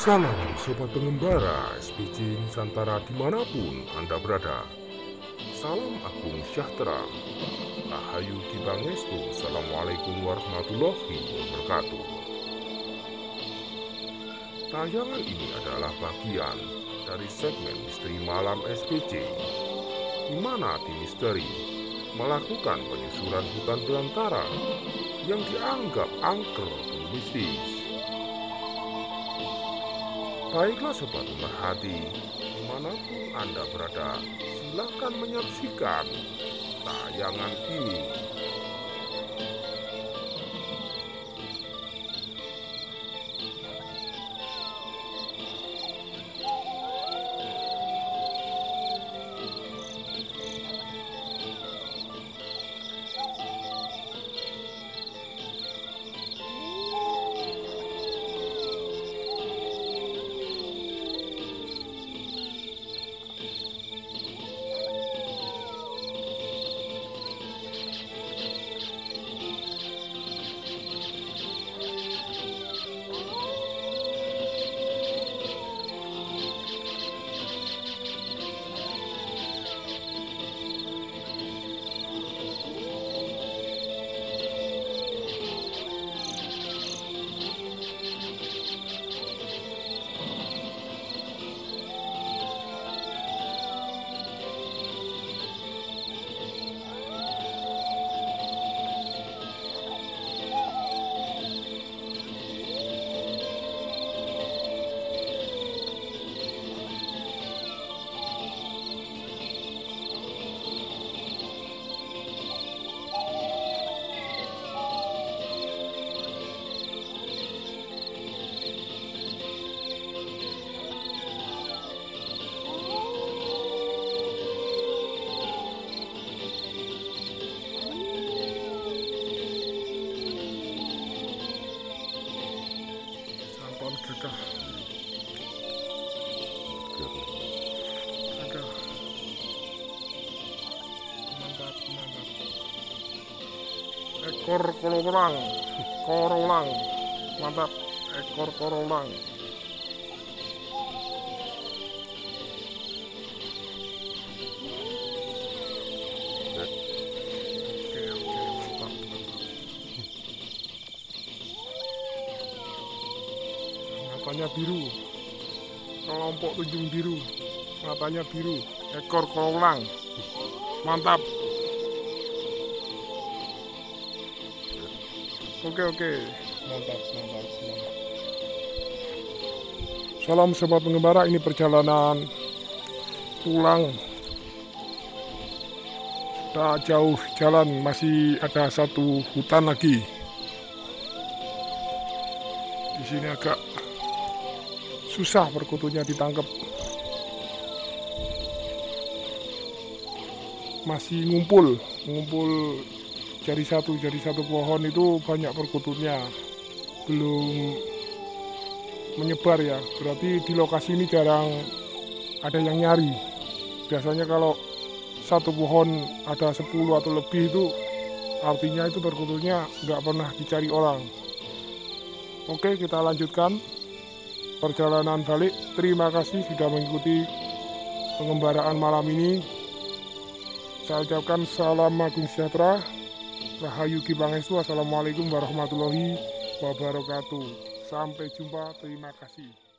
Salam Sobat Pengembara SPC Nusantara di mana pun Anda berada. Salam Agung Syahtera Rahayu Kibangestu Assalamualaikum warahmatullahi wabarakatuh. Tayangan ini adalah bagian dari segmen Misteri Malam SPC di mana tim misteri melakukan penyusuran hutan belantara yang dianggap angker dan mistis. Baiklah sobat pemerhati, di mana pun Anda berada, silakan menyaksikan tayangan ini. Ekor korolang, korolang, mantap. Ekor korolang. Matanya biru. Kelompok tunjung biru. Matanya biru. Ekor kolang mantap oke oke mantap mantap mantap salam sobat pengembara ini perjalanan pulang. Sudah jauh jalan masih ada satu hutan lagi. Di sini agak susah perkutunya ditangkap. Masih ngumpul ngumpul jari satu jari satu pohon itu banyak perkututnya belum menyebar ya berarti di lokasi ini jarang ada yang nyari biasanya kalau satu pohon ada 10 atau lebih itu artinya itu perkututnya nggak pernah dicari orang oke kita lanjutkan perjalanan balik. Terima kasih sudah mengikuti pengembaraan malam ini. Saya ucapkan salam agung sejahtera. Rahayu Kibangestu. Assalamualaikum warahmatullahi wabarakatuh. Sampai jumpa. Terima kasih.